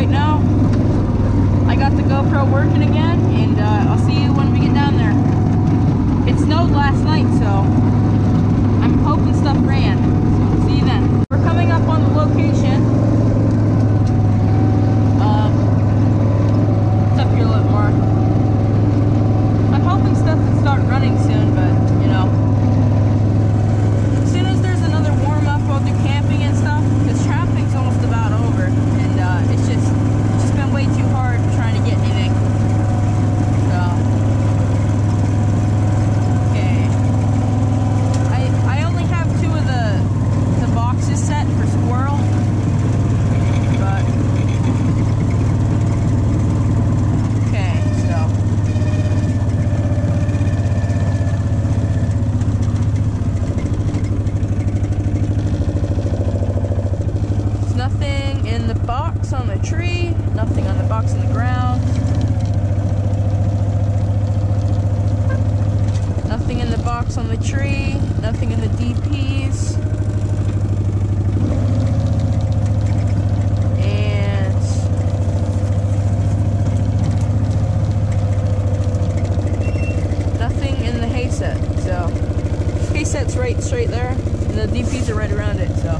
right now. I got the GoPro working again, and uh, I'll see you when we get down there. It snowed last night, so nothing in the box on the tree, nothing on the box on the ground. Nothing in the box on the tree, nothing in the DPs. And nothing in the hay set. So hay set's right straight there, and the DPs are right around it, so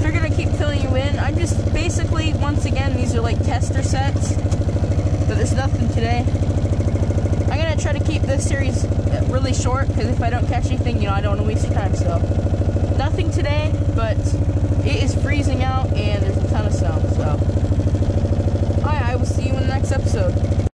figured I'd keep filling you in. I'm just basically, once again, these are like tester sets, but there's nothing today. I'm gonna try to keep this series really short because if I don't catch anything, you know, I don't want to waste your time. So, nothing today, but it is freezing out and there's a ton of snow. So,